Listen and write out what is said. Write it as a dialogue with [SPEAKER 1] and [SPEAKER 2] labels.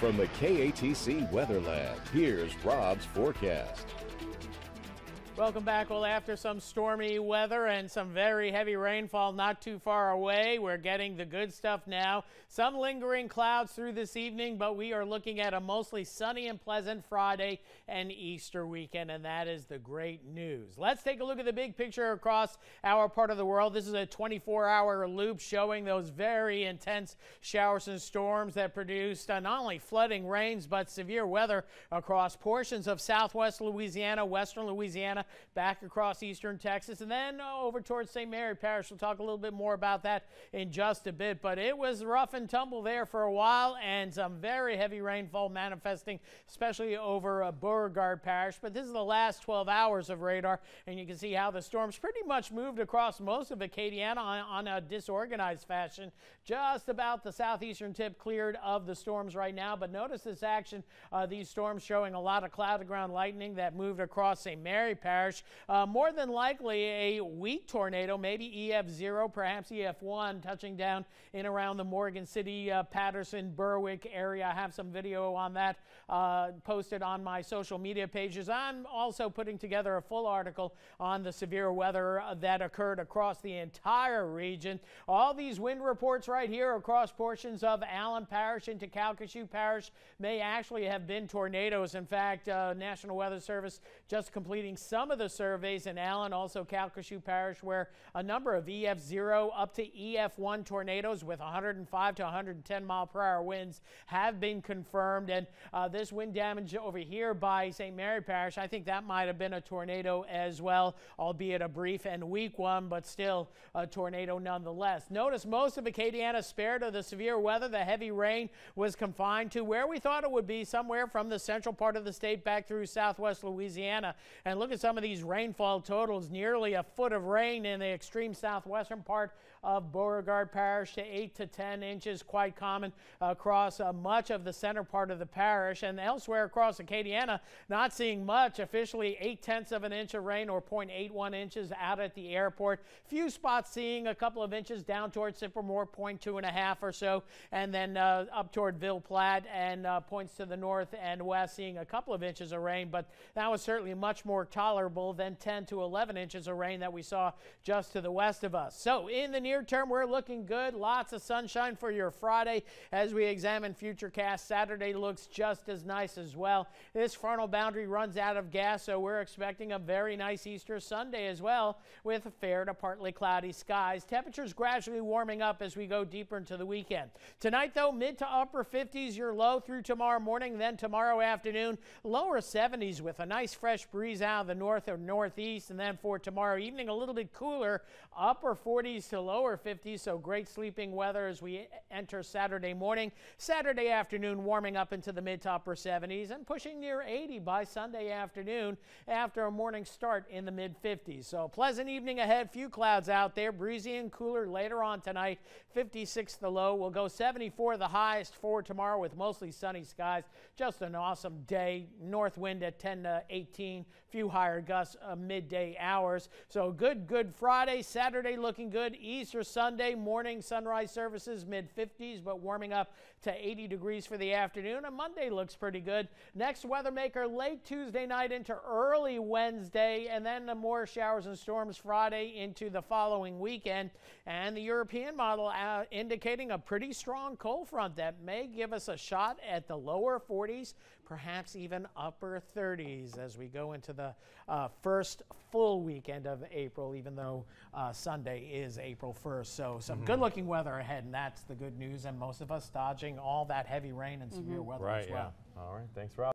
[SPEAKER 1] From the KATC Weather Lab, here's Rob's forecast.
[SPEAKER 2] Welcome back. Well, after some stormy weather and some very heavy rainfall not too far away, we're getting the good stuff now. Some lingering clouds through this evening, but we are looking at a mostly sunny and pleasant Friday and Easter weekend, and that is the great news. Let's take a look at the big picture across our part of the world. This is a 24-hour loop showing those very intense showers and storms that produced not only flooding rains, but severe weather across portions of southwest Louisiana, western Louisiana, back across eastern Texas, and then over towards St. Mary Parish. We'll talk a little bit more about that in just a bit, but it was rough and tumble there for a while, and some very heavy rainfall manifesting, especially over uh, Beauregard Parish. But this is the last 12 hours of radar, and you can see how the storms pretty much moved across most of Acadiana on, on a disorganized fashion. Just about the southeastern tip cleared of the storms right now, but notice this action, uh, these storms showing a lot of cloud to ground lightning that moved across St. Mary Parish Uh, more than likely a weak tornado, maybe EF0, perhaps EF1, touching down in around the Morgan City, uh, Patterson, Berwick area. I have some video on that uh, posted on my social media pages. I'm also putting together a full article on the severe weather uh, that occurred across the entire region. All these wind reports right here across portions of Allen Parish into Calcasieu Parish may actually have been tornadoes. In fact, uh, National Weather Service just completing some some of the surveys in Allen, also Calcasieu Parish, where a number of EF0 up to EF1 tornadoes with 105 to 110 mile per hour winds have been confirmed. And uh, this wind damage over here by St. Mary Parish, I think that might have been a tornado as well, albeit a brief and weak one, but still a tornado nonetheless. Notice most of Acadiana spared of the severe weather. The heavy rain was confined to where we thought it would be, somewhere from the central part of the state back through southwest Louisiana. And look at some of these rainfall totals, nearly a foot of rain in the extreme southwestern part of Beauregard Parish to 8 to 10 inches, quite common across uh, much of the center part of the parish. And elsewhere across Acadiana, not seeing much, officially 8 tenths of an inch of rain or 0.81 inches out at the airport. Few spots seeing a couple of inches down towards Cypremort, 0.2 and a half or so, and then uh, up toward Ville Platte and uh, points to the north and west seeing a couple of inches of rain, but that was certainly much more tolerable than 10 to 11 inches of rain that we saw just to the west of us. So in the near term, we're looking good. Lots of sunshine for your Friday as we examine Futurecast. Saturday looks just as nice as well. This frontal boundary runs out of gas, so we're expecting a very nice Easter Sunday as well with fair to partly cloudy skies. Temperatures gradually warming up as we go deeper into the weekend. Tonight, though, mid to upper 50s, your low through tomorrow morning, then tomorrow afternoon, lower 70s with a nice fresh breeze out of the north north or northeast. And then for tomorrow evening, a little bit cooler, upper 40s to lower 50s. So great sleeping weather as we enter Saturday morning. Saturday afternoon, warming up into the mid to upper 70s and pushing near 80 by Sunday afternoon after a morning start in the mid 50s. So pleasant evening ahead. Few clouds out there. Breezy and cooler later on tonight. 56 the low. We'll go 74 the highest for tomorrow with mostly sunny skies. Just an awesome day. North wind at 10 to 18. Few higher gusts uh, midday hours. So good, good Friday. Saturday looking good. Easter Sunday morning sunrise services mid 50s, but warming up to 80 degrees for the afternoon. And Monday looks pretty good. Next weather maker late Tuesday night into early Wednesday, and then the more showers and storms Friday into the following weekend. And the European model uh, indicating a pretty strong cold front that may give us a shot at the lower 40s, perhaps even upper 30s as we go into the uh, first full weekend of April, even though uh, Sunday is April 1st. So some mm -hmm. good looking weather ahead, and that's the good news. And most of us dodging all that heavy rain and severe mm -hmm. weather
[SPEAKER 3] right,
[SPEAKER 2] as well.
[SPEAKER 3] Yeah. All right. Thanks, Rob.